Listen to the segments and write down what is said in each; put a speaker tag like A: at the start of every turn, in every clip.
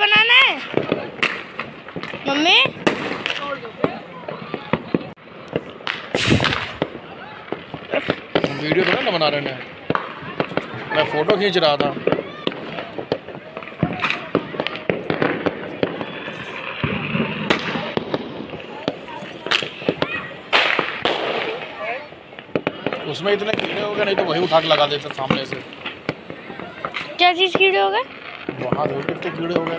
A: बनाना है? Mummy?
B: Video थोड़ा ना बना रहे हैं। मैं फ़ोटो खींच रहा था। उसमें इतने कीड़े हो गए नहीं तो वही उठा के लगा देते सामने से।
A: क्या चीज़ कीड़े हो गए
B: वहाँ देखो कितने कीड़े हो गए।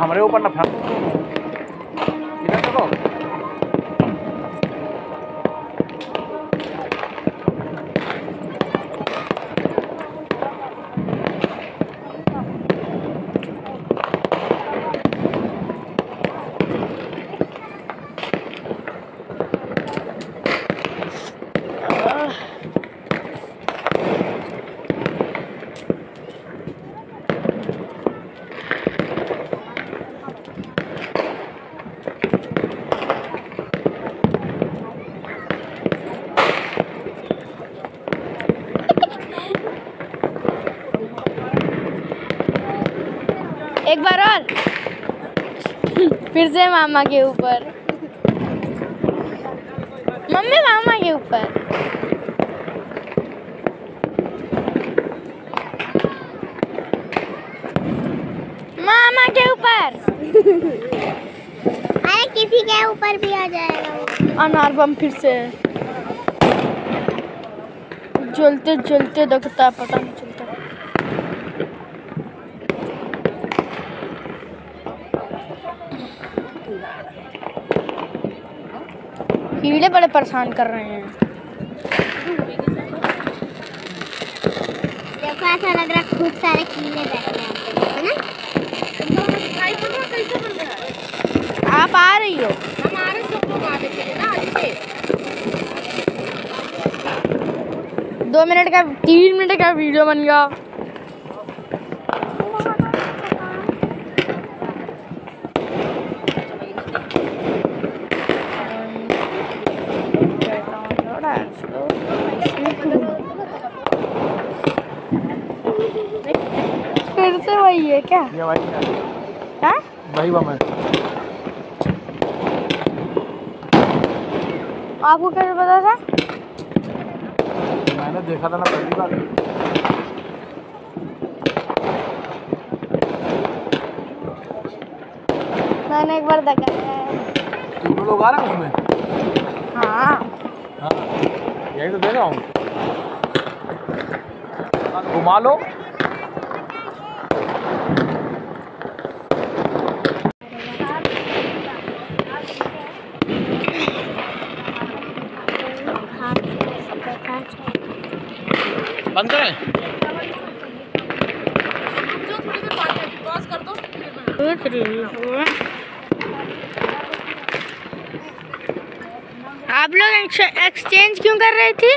B: हमारे ऊपर ना फेंक देखो।
A: एक बार और। फिर से मामा के ऊपर। मम्मी मामा के ऊपर। मामा के ऊपर।
C: अरे किसी के ऊपर भी आ जाएगा
A: अनार बम फिर से। जलते जलते दिखता पता नहीं कीड़े बड़े परेशान कर रहे हैं।
C: देखो ऐसा लग रहा है खूब सारे कीड़े बैठे हैं है ना?
A: आप आ रही हो?
D: सब लोग आ रहे थे ना
A: दो मिनट का तीन मिनट का वीडियो बन गया फिर से वही है क्या?
B: ये वही है।
A: हाँ?
B: वही बम है
A: आपको कैसे पता था?
B: मैंने देखा था ना पहली बार।
A: मैंने एक बार देखा है।
B: तीनों लोग आ रहे हैं उसमें?
A: हाँ।
B: हाँ। यही तो देख रहा हूँ। घुमा लो। बंद करें।
A: आप लोग एक्सचेंज क्यों कर रहे थी?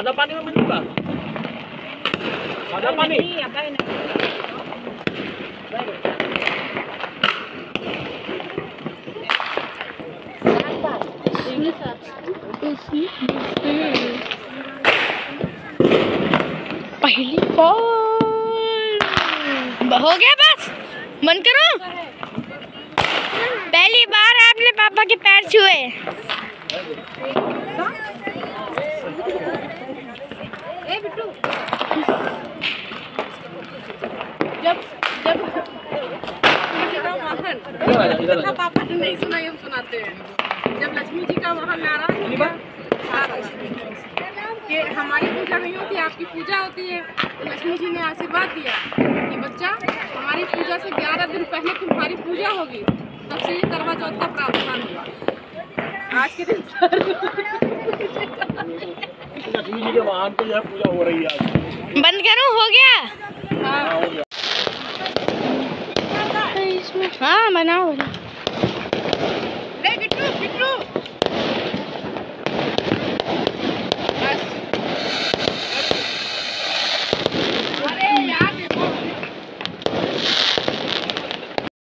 B: सादा पानी में मिलूँगा सादा पानी
A: पहली हो गया बस? मन करो। पहली बार आपने पापा के पैर छुए।
D: जब जब का वाहन पापा ने नहीं सुना हम सुनाते हैं। जब लक्ष्मी जी का वाहन नाराज़ हो हाँ, कि हमारी पूजा नहीं होती आपकी पूजा होती है। तो लक्ष्मी जी ने आशीर्वाद दिया कि बच्चा हमारी पूजा से 11 दिन पहले तुम्हारी पूजा होगी। तब से ये करवा चौथ का प्रावधान हुआ आज के दिन
B: जी के वाहन पे यह पूजा हो रही है आज।
A: बंद करो हो गया?
D: हाँ,
B: हाँ
A: बनाओ